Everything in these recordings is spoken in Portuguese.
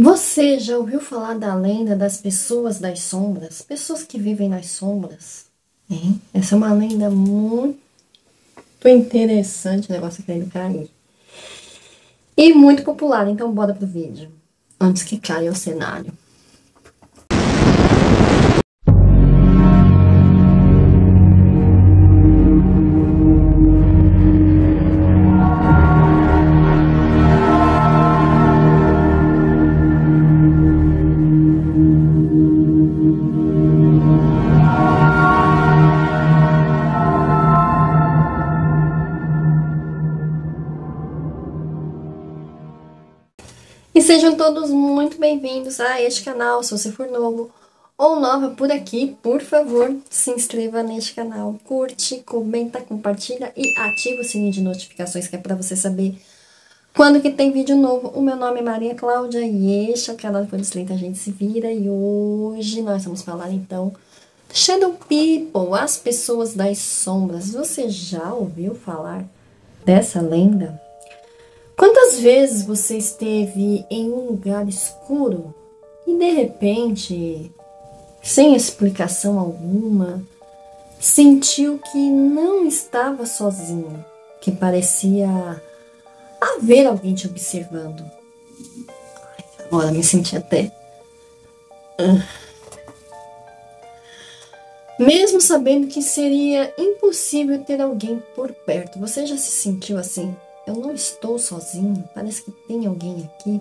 Você já ouviu falar da lenda das pessoas das sombras? Pessoas que vivem nas sombras? Hein? Essa é uma lenda muito interessante, o negócio querendo cair. E muito popular, então bora pro vídeo. Antes que caia o cenário. E sejam todos muito bem-vindos a este canal. Se você for novo ou nova por aqui, por favor, se inscreva neste canal. Curte, comenta, compartilha e ativa o sininho de notificações que é para você saber quando que tem vídeo novo. O meu nome é Maria Cláudia e este é o canal do 30 A Gente Se Vira. E hoje nós vamos falar então Shadow People, as pessoas das sombras. Você já ouviu falar dessa lenda? Quantas vezes você esteve em um lugar escuro e de repente, sem explicação alguma, sentiu que não estava sozinho, que parecia haver alguém te observando? Agora me senti até. Ah. Mesmo sabendo que seria impossível ter alguém por perto, você já se sentiu assim? Eu não estou sozinho, parece que tem alguém aqui.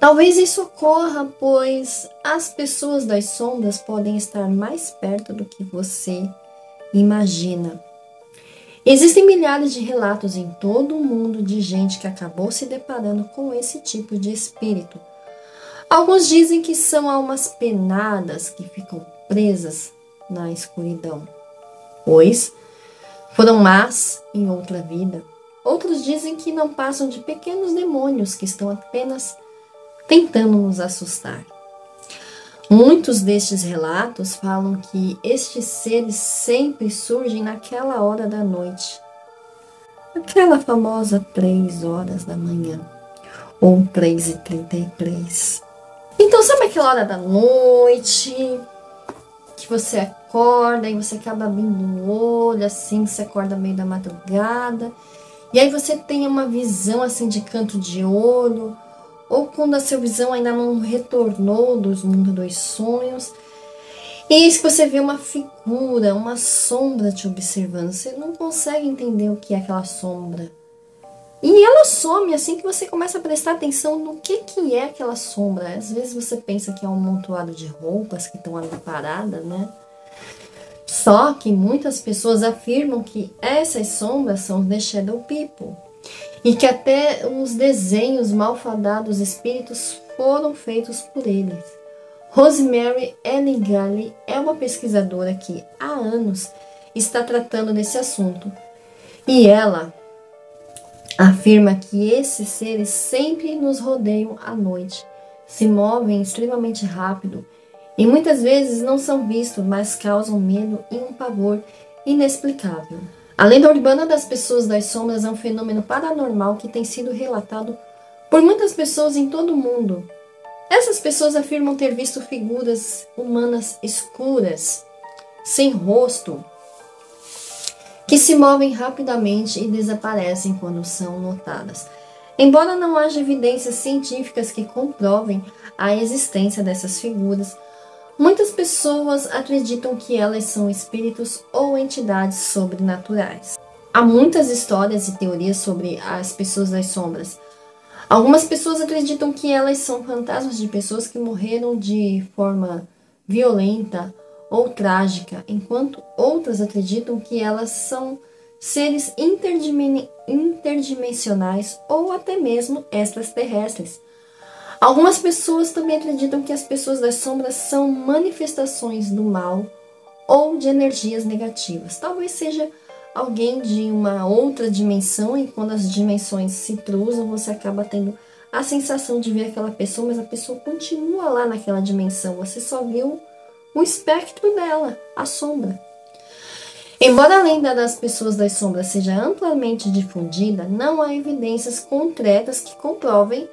Talvez isso ocorra, pois as pessoas das sombras podem estar mais perto do que você imagina. Existem milhares de relatos em todo o mundo de gente que acabou se deparando com esse tipo de espírito. Alguns dizem que são almas penadas que ficam presas na escuridão, pois foram más em outra vida. Outros dizem que não passam de pequenos demônios que estão apenas tentando nos assustar. Muitos destes relatos falam que estes seres sempre surgem naquela hora da noite, aquela famosa três horas da manhã, ou três e trinta e três. Então, sabe aquela hora da noite que você acorda e você acaba abrindo o olho, assim, você acorda meio da madrugada. E aí você tem uma visão assim de canto de olho, ou quando a sua visão ainda não retornou dos mundos dos sonhos. E eis que você vê uma figura, uma sombra te observando. Você não consegue entender o que é aquela sombra. E ela some assim que você começa a prestar atenção no que, que é aquela sombra. Às vezes você pensa que é um montoado de roupas que estão ali paradas, né? Só que muitas pessoas afirmam que essas sombras são The Shadow People e que até os desenhos malfadados espíritos foram feitos por eles. Rosemary Enigali é uma pesquisadora que há anos está tratando desse assunto e ela afirma que esses seres sempre nos rodeiam à noite, se movem extremamente rápido e muitas vezes não são vistos, mas causam medo e um pavor inexplicável. A lenda urbana das pessoas das sombras é um fenômeno paranormal que tem sido relatado por muitas pessoas em todo o mundo. Essas pessoas afirmam ter visto figuras humanas escuras, sem rosto, que se movem rapidamente e desaparecem quando são notadas. Embora não haja evidências científicas que comprovem a existência dessas figuras, Muitas pessoas acreditam que elas são espíritos ou entidades sobrenaturais. Há muitas histórias e teorias sobre as pessoas das sombras. Algumas pessoas acreditam que elas são fantasmas de pessoas que morreram de forma violenta ou trágica, enquanto outras acreditam que elas são seres interdimensionais ou até mesmo extraterrestres Algumas pessoas também acreditam que as pessoas das sombras são manifestações do mal ou de energias negativas. Talvez seja alguém de uma outra dimensão e quando as dimensões se cruzam, você acaba tendo a sensação de ver aquela pessoa, mas a pessoa continua lá naquela dimensão. Você só viu o espectro dela, a sombra. Embora a lenda das pessoas das sombras seja amplamente difundida, não há evidências concretas que comprovem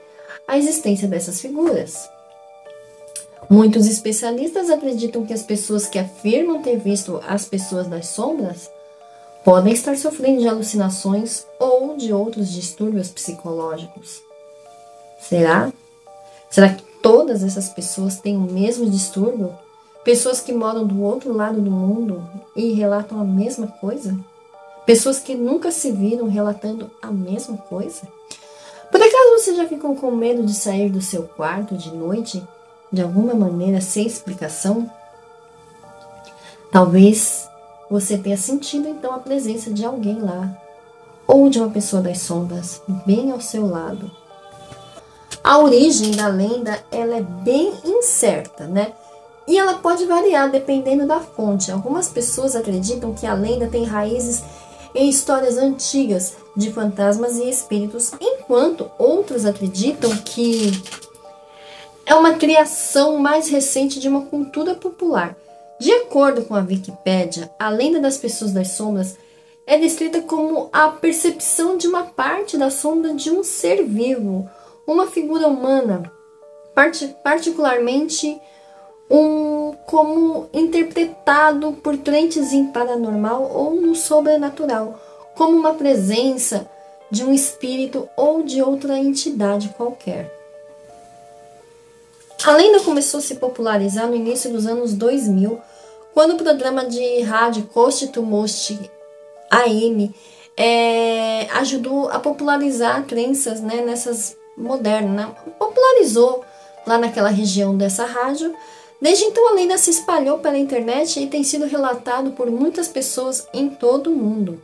a existência dessas figuras. Muitos especialistas acreditam que as pessoas que afirmam ter visto as pessoas das sombras podem estar sofrendo de alucinações ou de outros distúrbios psicológicos. Será? Será que todas essas pessoas têm o mesmo distúrbio? Pessoas que moram do outro lado do mundo e relatam a mesma coisa? Pessoas que nunca se viram relatando a mesma coisa? Por acaso você já ficou com medo de sair do seu quarto de noite de alguma maneira sem explicação? Talvez você tenha sentido então a presença de alguém lá, ou de uma pessoa das sombras bem ao seu lado. A origem da lenda ela é bem incerta, né? E ela pode variar dependendo da fonte. Algumas pessoas acreditam que a lenda tem raízes em histórias antigas de fantasmas e espíritos, enquanto outros acreditam que é uma criação mais recente de uma cultura popular. De acordo com a Wikipédia, a lenda das pessoas das sombras é descrita como a percepção de uma parte da sombra de um ser vivo, uma figura humana, particularmente um como interpretado por crentes em paranormal ou no sobrenatural, como uma presença de um espírito ou de outra entidade qualquer. A lenda começou a se popularizar no início dos anos 2000, quando o programa de rádio Coast to Most AM é, ajudou a popularizar crenças né, nessas modernas, né? popularizou lá naquela região dessa rádio. Desde então a lenda se espalhou pela internet e tem sido relatado por muitas pessoas em todo o mundo.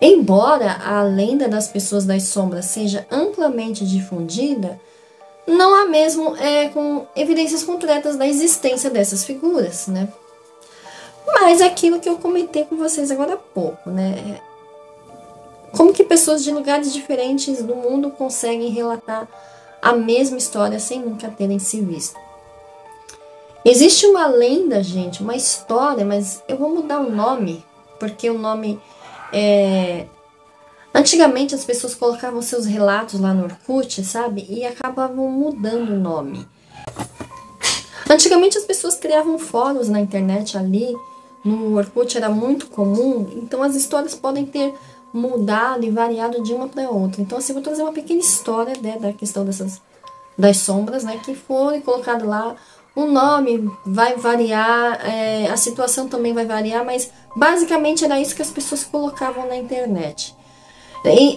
Embora a lenda das pessoas das sombras seja amplamente difundida, não há mesmo é, com evidências concretas da existência dessas figuras, né? Mas é aquilo que eu comentei com vocês agora há pouco, né? Como que pessoas de lugares diferentes do mundo conseguem relatar a mesma história sem nunca terem se visto? Existe uma lenda, gente, uma história, mas eu vou mudar o nome, porque o nome é, Antigamente as pessoas colocavam seus relatos lá no Orkut, sabe? E acabavam mudando o nome. Antigamente as pessoas criavam fóruns na internet ali, no Orkut era muito comum, então as histórias podem ter mudado e variado de uma para outra. Então assim, vou trazer uma pequena história né, da questão dessas das sombras, né, que foi colocado lá. O nome vai variar, é, a situação também vai variar, mas basicamente era isso que as pessoas colocavam na internet.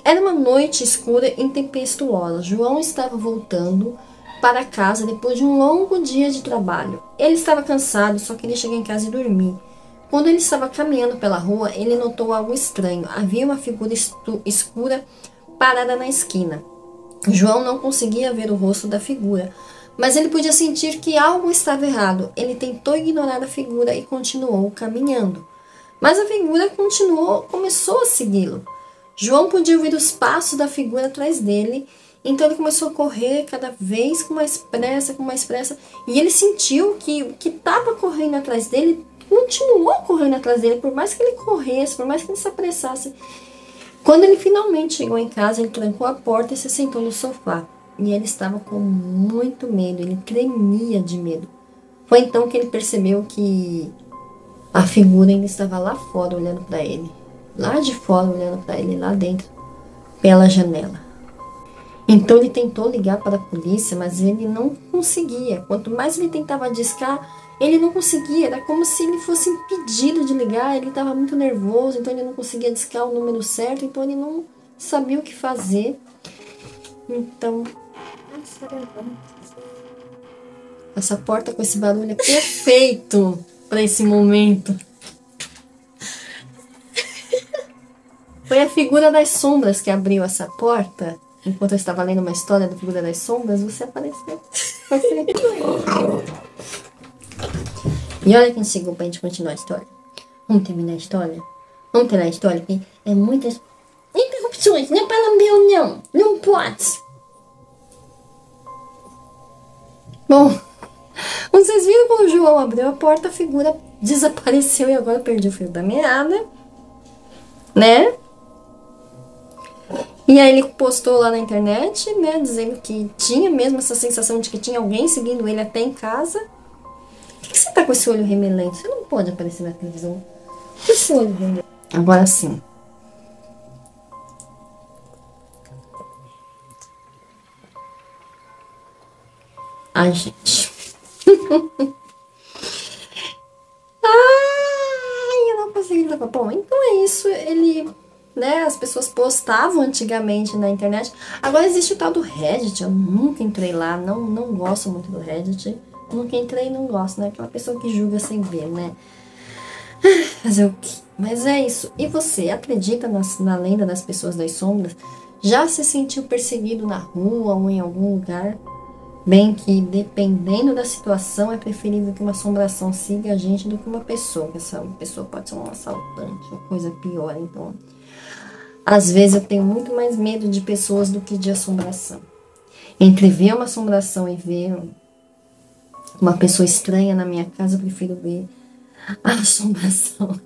Era uma noite escura e tempestuosa. João estava voltando para casa depois de um longo dia de trabalho. Ele estava cansado, só queria chegar em casa e dormir. Quando ele estava caminhando pela rua, ele notou algo estranho. Havia uma figura escura parada na esquina. João não conseguia ver o rosto da figura, mas ele podia sentir que algo estava errado. Ele tentou ignorar a figura e continuou caminhando. Mas a figura continuou, começou a segui-lo. João podia ouvir os passos da figura atrás dele, então ele começou a correr cada vez com mais pressa, com mais pressa, e ele sentiu que o que estava correndo atrás dele continuou correndo atrás dele, por mais que ele corresse, por mais que ele se apressasse. Quando ele finalmente chegou em casa, ele trancou a porta e se sentou no sofá. E ele estava com muito medo, ele tremia de medo. Foi então que ele percebeu que a figura ainda estava lá fora olhando para ele lá de fora, olhando para ele lá dentro, pela janela. Então ele tentou ligar para a polícia, mas ele não conseguia. Quanto mais ele tentava discar, ele não conseguia. Era como se ele fosse impedido de ligar. Ele estava muito nervoso, então ele não conseguia discar o número certo, então ele não sabia o que fazer. Então. Essa porta com esse barulho é perfeito para esse momento. Foi a figura das sombras que abriu essa porta. Enquanto eu estava lendo uma história da figura das sombras, você apareceu. e olha quem chegou pra gente continuar a história. Vamos terminar a história? Vamos terminar a história, porque é muitas interrupções. Não é para lamber, não. Não pode. Bom, vocês viram quando o João abriu a porta, a figura desapareceu e agora perdi o fio da meada. Né? E aí ele postou lá na internet, né, dizendo que tinha mesmo essa sensação de que tinha alguém seguindo ele até em casa. Por que você tá com esse olho remelento? Você não pode aparecer na televisão esse olho remelento. Agora sim. Ai, gente. Ai, eu não consegui levar. Bom, então é isso. Ele né? As pessoas postavam antigamente na internet. Agora existe o tal do Reddit. Eu nunca entrei lá, não, não gosto muito do Reddit. Nunca entrei e não gosto, né? Aquela pessoa que julga sem ver, né? Fazer o quê? Mas é isso. E você acredita nas, na lenda das pessoas das sombras? Já se sentiu perseguido na rua ou em algum lugar? Bem que, dependendo da situação, é preferível que uma assombração siga a gente do que uma pessoa, essa pessoa pode ser um assaltante ou coisa pior. Então, às vezes eu tenho muito mais medo de pessoas do que de assombração. Entre ver uma assombração e ver uma pessoa estranha na minha casa, eu prefiro ver a assombração.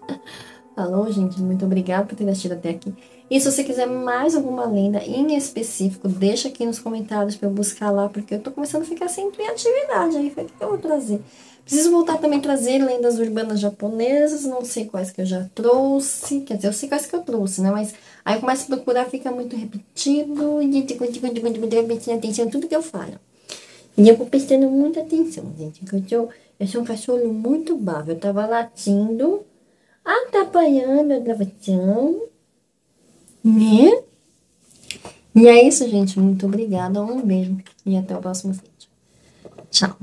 Falou, gente? Muito obrigada por ter assistido até aqui. E se você quiser mais alguma lenda em específico, deixa aqui nos comentários para eu buscar lá, porque eu tô começando a ficar sem criatividade. Aí foi o que eu vou trazer. Preciso voltar também a trazer lendas urbanas japonesas, não sei quais que eu já trouxe, quer dizer, eu sei quais que eu trouxe, né? Mas aí eu começo a procurar, fica muito repetido, e atenção tudo que eu falo. E eu vou prestando muita atenção, gente, porque eu, eu sou um cachorro muito bravo, eu tava latindo, atrapalhando a gravação, né? E é isso, gente, muito obrigada, um beijo e até o próximo vídeo. Tchau!